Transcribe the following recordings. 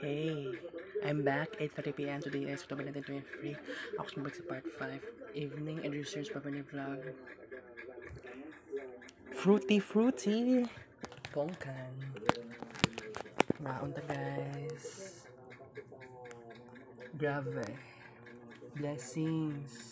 Hey, I'm back. 8.30pm today is October 1923. Ako sumabag sa part 5. Evening and research ni vlog. Fruity fruity! Pongkan. Naunta guys. Grave. Blessings.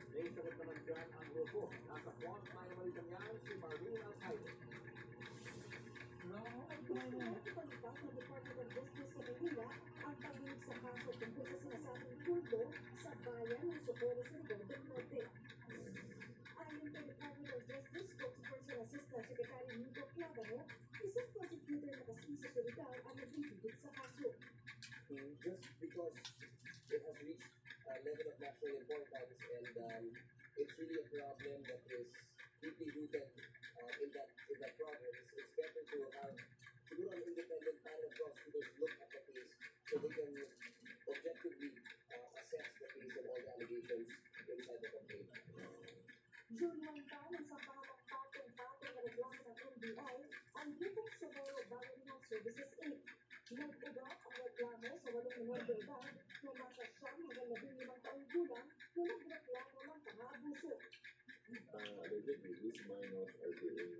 May sagot naman dyan ang grupo. Nasa front na yung balitang yan si Marlene Alcaide. Ipalipat ng Department of Justice sa Manila ang pagdinig sa tungkol sa sinasabing kulto sa bayan ng Socorro, Surigao del Norte. Ayon kay Department of Justice spokesperson Secretary Nico Clavano, isang prosecutor na kasi sa Surigao ang naging sa kaso. just because of national and um, it's really a problem that is deeply rooted uh, in that in that province, it's better to have siguro an independent panel of prosecutors look at the case so they can objectively uh, assess the case and all the allegations inside the complaint. June 1 pa ng sampahang patong-patong na reklamo ng NBI ang grupong Socorro Barangay Services Inc. Nag-ugat ang reklamo sa walong de edad na nasa labing uh, allegedly these minors are being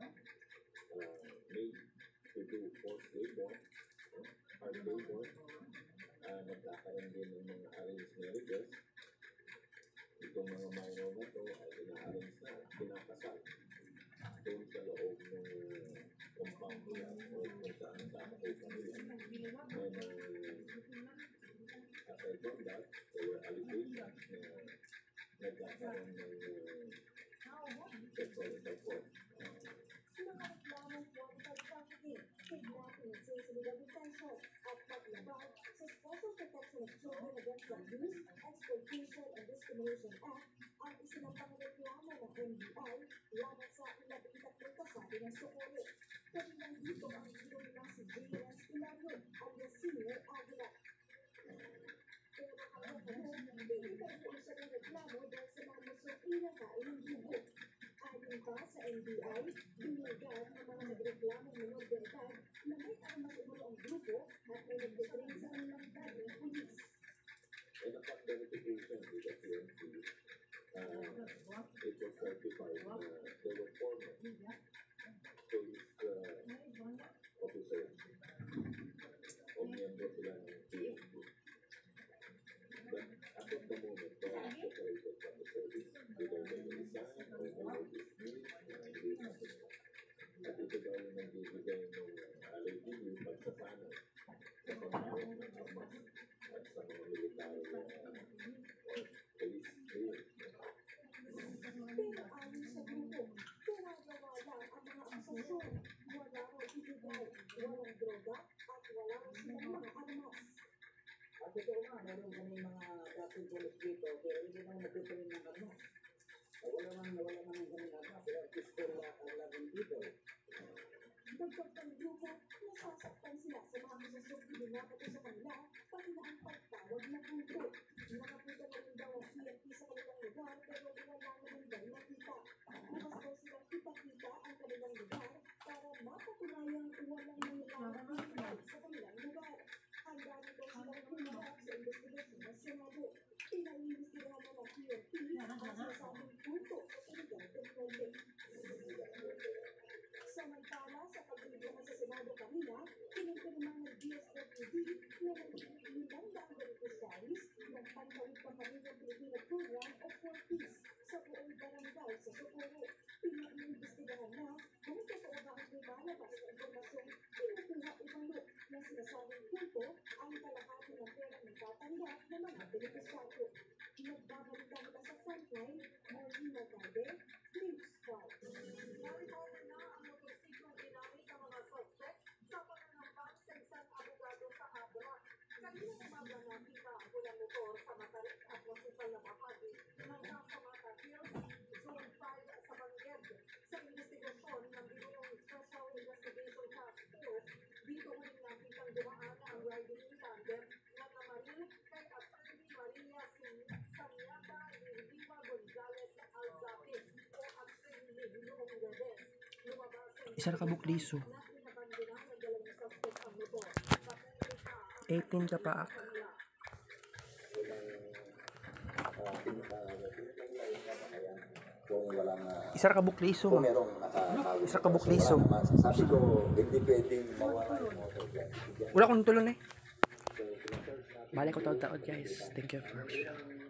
uh, uh, made to do forced labor, uh, hard labor, uh, nagkakaroon din ng mga arranged marriages. Itong mga minor na to ay ina-arrange na, pinakasal doon sa loob ng compound nila o kung saan nakakita nila. And uh, aside from that, there were allegations na dito ang Pa sa NBI, binigyan ang mga nagreklamong de edad na may armas umano ang grupo at may nagdetrain sa kanilang bagong pulis. And upon verification with the PNC, uh, it was certified na there were former police uh, officers o miyembro sila ng PNC. But as of the moment, they are separated from the service. Either they will resign or they will dismiss uh, this. At ito daw yung nagbibigay ng uh, allegedly pagsasanay sa pamamagitan ng armas at sa mga military uh, or police drills. Pero ayon sa grupo, tumagawa lang ang mga akusasyon. Wala raw ibigay, walang droga at wala raw silang mga armas. At totoo nga, meron kami mga dating police dito, pero hindi naman natutuloy ng ano. Wala naman, wala naman kami ano, pero pistol uh, laban dito. Dagdag pang grupo, nasasaktan sila sa mga akusasyong ibinabato sa kanila, pati na ang pagtawag na grupo. Nakapunta na rin daw ang PNP sa kanilang lugar, pero wala naman daw nakita. Bukas daw silang ipakita ang kanilang lugar para mapatunayang walang nangyayaring kriminal sa kanilang lugar. Handa rin daw silang humarap sa investigasyon ng Senado. Pinaiimbestigahan na ng PNP ang sinasabing punto sa Surigao del Norte. Samantala, sa pagbibigyan sa Senado kanina, kinumpirma ng DSWD na nagiging limang daang beneficiaries ng Pantawid Pamilya Pilipino Program o 4Ps sa buong barangay sa Socorro. Pinaiimbestigahan na kung totoo ba ang lumalabas na impormasyong kinukuha umano na sinasabing kulto ang kalahati ng pera ng tatanggap ng mga benepisyaryo. Nagbabalita mula sa frontline, Marlene Galde, News 5. Narito na ang motosiklong ginamit ng mga suspect sa pananampak sa isang abogado umaga nakita ang pulang motor sa matarik na bahagi ng Kasamata Hills, Zone 5 sa Bangged. Sa investigasyon ng of Special Investigation Task Force, dito ulit nakitang dumaan ang riding in tandem na namaril kay Attorney Maria Sanyata Lirviva Gonzalez Alzate o Attorney noong Webes. Lumabas sa Isa na kabukliso. Kung walang uh, Isa na kabukliso. kung merong nakatago. Isa ka bukliso. Naman. Sabi ko, hindi pwedeng mawala yung motor. Wala akong tulon eh. Balik ko taod-taod guys. Thank you for watching.